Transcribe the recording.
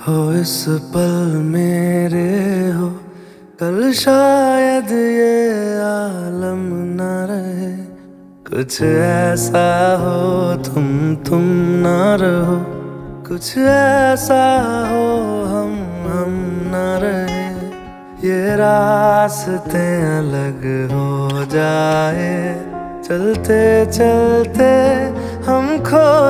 हो, इस पल मेरे हो। कल शायद ये आलम न रहे। कुछ ऐसा हो, तुम तुम ना रहो। कुछ ऐसा हो, हम हम ना रहे। ये रास्ते अलग हो जाए। चलते चलते हम खो